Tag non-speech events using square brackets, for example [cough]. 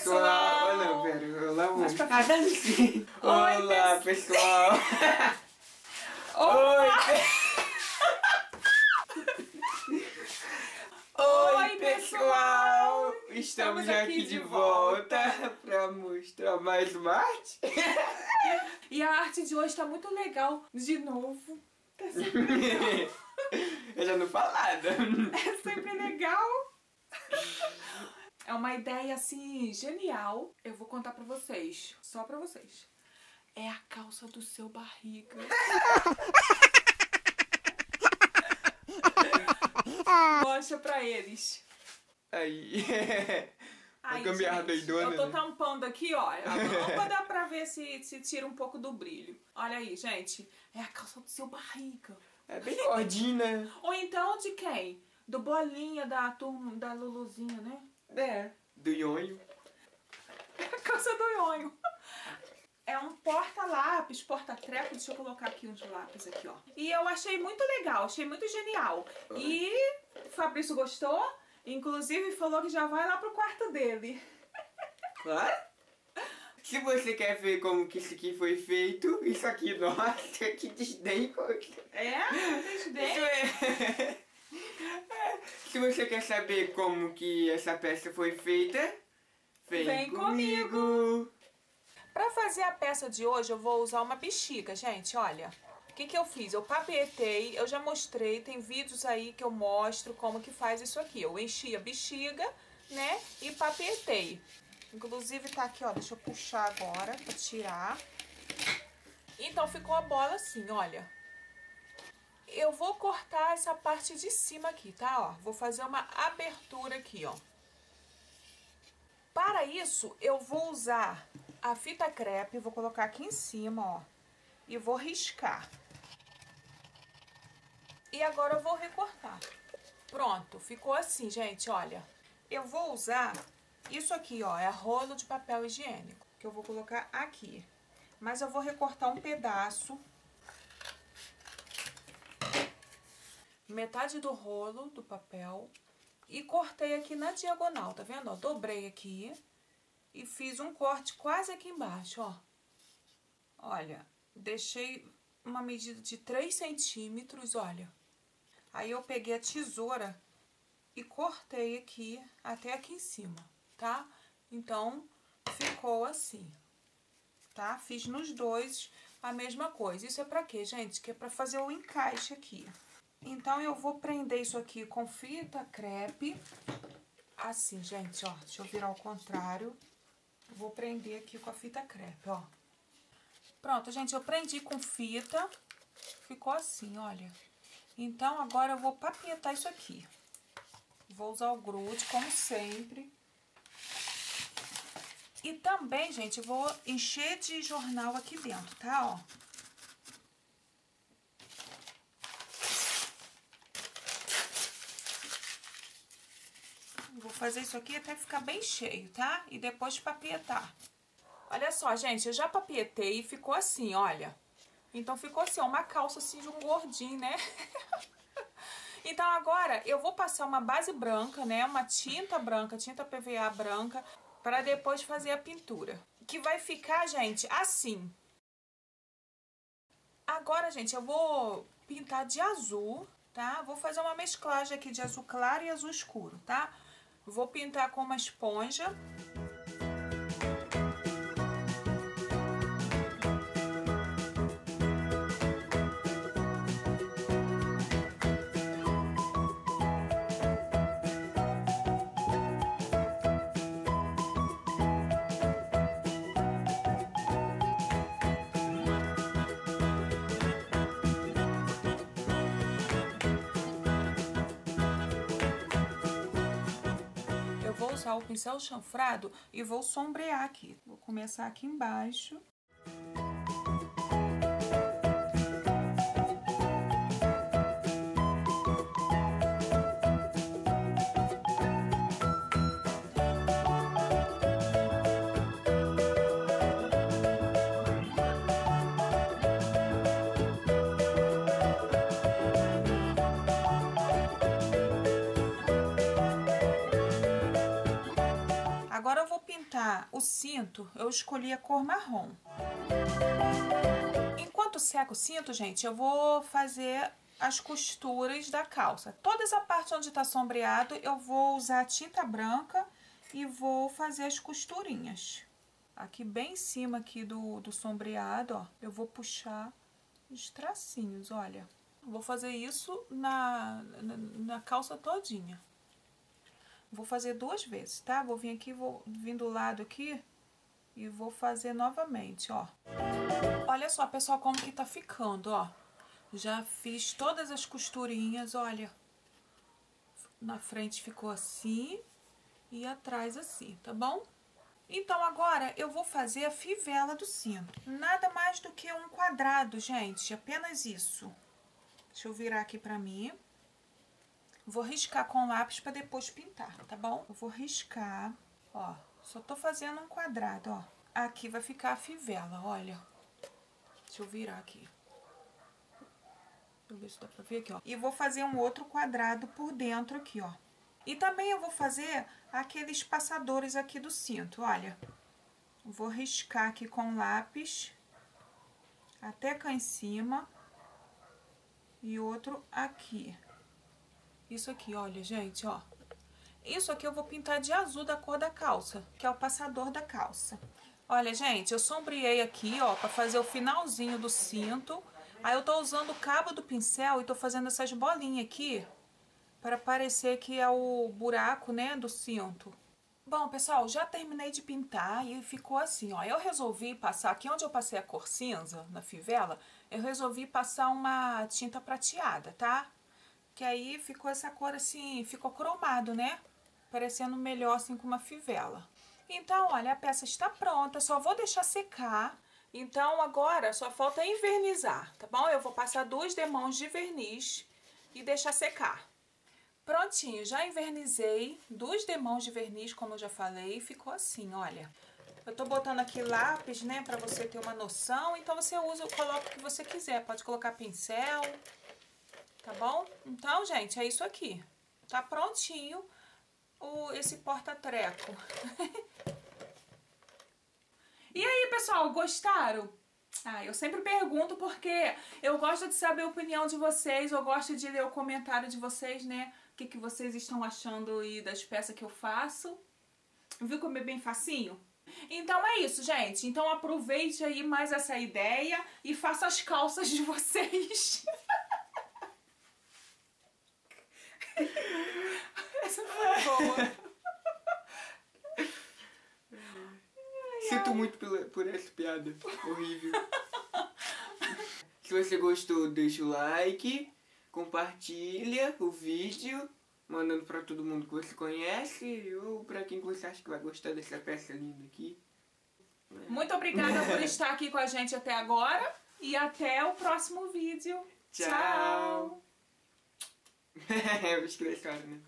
pessoal! Oh, não, pera, eu lá vou. Mais pra licença. Oi, Olá, [laughs] pessoal! Oi, Oi, pessoal! Estamos, Estamos aqui, aqui de de volta pra mostrar mais uma arte. E a arte de hoje tá muito legal. De novo. Tá sempre, [laughs] eu já não falada. [laughs] é sempre legal. É uma ideia assim genial. Eu vou contar pra vocês. Só pra vocês. É a calça do seu barriga. [laughs] Mostra pra eles. Aí. [laughs] Ai, gambiarra doidona, Eu tô né? tampando aqui, ó. [laughs] A lâmpada pra ver se, se tira um pouco do brilho. Olha aí, gente. É a calça do seu barriga. É bem gordinho, né? Ou então de quem? Do Bolinha, da turma, da Luluzinha, né? É. Do Nhonho. É [laughs] a calça do Nhonho. É um porta-lápis, porta-treco. Deixa eu colocar aqui uns lápis aqui, ó. E eu achei muito legal, achei muito genial. E o Fabrício gostou. Inclusive falou que já vai lá pro quarto dele. Claro. Se você quer ver como que isso aqui foi feito, isso aqui, [laughs] nossa, que desdém. É? Vocês Isso é... Se você quer saber como que essa peça foi feita, vem, Vem comigo. Pra fazer a peça de hoje, eu vou usar uma bexiga, gente, olha. O que que eu fiz? Eu papietei, eu já mostrei, tem vídeos aí que eu mostro como que faz isso aqui. Eu enchi a bexiga, né, e papietei. Inclusive tá aqui, ó, deixa eu puxar agora pra tirar. Então ficou a bola assim, olha. Eu vou cortar essa parte de cima aqui, tá, ó. Vou fazer uma abertura aqui, ó. Para isso, eu vou usar a fita crepe, vou colocar aqui em cima, ó, e vou riscar. E agora eu vou recortar. Pronto, ficou assim, gente, olha. Eu vou usar isso aqui, ó, é rolo de papel higiênico, que eu vou colocar aqui. Mas eu vou recortar um pedaço. Metade do rolo do papel. E cortei aqui na diagonal, tá vendo? Ó, dobrei aqui e fiz um corte quase aqui embaixo, ó. Olha, deixei uma medida de 3 centímetros, olha. Aí eu peguei a tesoura e cortei aqui até aqui em cima, tá? Então, ficou assim, tá? Fiz nos dois a mesma coisa. Isso é pra quê, gente? Que é pra fazer o encaixe aqui. Então, eu vou prender isso aqui com fita crepe. Assim, gente, ó. Deixa eu virar ao contrário. Vou prender aqui com a fita crepe, ó. Pronto, gente, eu prendi com fita. Ficou assim, olha. Então, agora eu vou papietar isso aqui. Vou usar o grude, como sempre. E também, gente, vou encher de jornal aqui dentro, tá? Ó. Vou fazer isso aqui até ficar bem cheio, tá? E depois papietar. Olha só, gente, eu já papietei e ficou assim, olha. Então, ficou assim, ó, uma calça assim de um gordinho, né? [laughs] então, agora, eu vou passar uma base branca, né? Uma tinta branca, tinta PVA branca, para depois fazer a pintura. Que vai ficar, gente, assim. Agora, gente, eu vou pintar de azul, tá? Vou fazer uma mesclagem aqui de azul claro e azul escuro, tá? Vou pintar com uma esponja. Usar o pincel chanfrado e vou sombrear aqui. Vou começar aqui embaixo. Pintar o cinto, eu escolhi a cor marrom. Enquanto seca o cinto, gente, eu vou fazer as costuras da calça. Toda essa parte onde está sombreado, eu vou usar tinta branca e vou fazer as costurinhas. Aqui bem em cima aqui do, do sombreado, ó, eu vou puxar os tracinhos, olha. Vou fazer isso na, na, na calça todinha. Vou fazer duas vezes, tá? Vou vir aqui, vou vir do lado aqui e vou fazer novamente, ó. Olha só, pessoal, como que tá ficando, ó. Já fiz todas as costurinhas, olha. Na frente ficou assim e atrás assim, tá bom? Então, agora eu vou fazer a fivela do cinto. Nada mais do que um quadrado, gente, apenas isso. Deixa eu virar aqui pra mim. Vou riscar com lápis pra depois pintar, tá bom? Eu vou riscar, ó, só tô fazendo um quadrado, ó. Aqui vai ficar a fivela, olha. Deixa eu virar aqui. Deixa eu ver se dá pra ver aqui, ó. E vou fazer um outro quadrado por dentro aqui, ó. E também eu vou fazer aqueles passadores aqui do cinto, olha. Vou riscar aqui com lápis até cá em cima e outro aqui. Isso aqui, olha, gente, ó. Isso aqui eu vou pintar de azul da cor da calça, que é o passador da calça. Olha, gente, eu sombreei aqui, ó, pra fazer o finalzinho do cinto. Aí eu tô usando o cabo do pincel e tô fazendo essas bolinhas aqui, para parecer que é o buraco, né, do cinto. Bom, pessoal, já terminei de pintar e ficou assim, ó. Eu resolvi passar, aqui onde eu passei a cor cinza, na fivela, eu resolvi passar uma tinta prateada, tá? Que aí ficou essa cor assim, ficou cromado, né? Parecendo melhor assim com uma fivela. Então, olha, a peça está pronta, só vou deixar secar. Então, agora só falta invernizar, tá bom? Eu vou passar duas demãos de verniz e deixar secar. Prontinho, já invernizei duas demãos de verniz, como eu já falei, ficou assim, olha. Eu tô botando aqui lápis, né, pra você ter uma noção, então você usa, coloca o que você quiser, pode colocar pincel, tá bom? Então, gente, é isso aqui. Tá prontinho o, esse porta-treco. [laughs] e aí, pessoal, gostaram? Ah, eu sempre pergunto porque eu gosto de saber a opinião de vocês, eu gosto de ler o comentário de vocês, né? O que, que vocês estão achando aí das peças que eu faço. Viu como é bem facinho? Então é isso, gente. Então aproveite aí mais essa ideia e faça as calças de vocês. [laughs] [laughs] essa foi boa. [laughs] Sinto muito por, por essa piada horrível. [laughs] Se você gostou, deixa o like, compartilha o vídeo, mandando pra todo mundo que você conhece ou pra quem você acha que vai gostar dessa peça linda aqui. Muito obrigada por estar aqui com a gente até agora e até o próximo vídeo. Tchau! Tchau. Eu escrevi, né?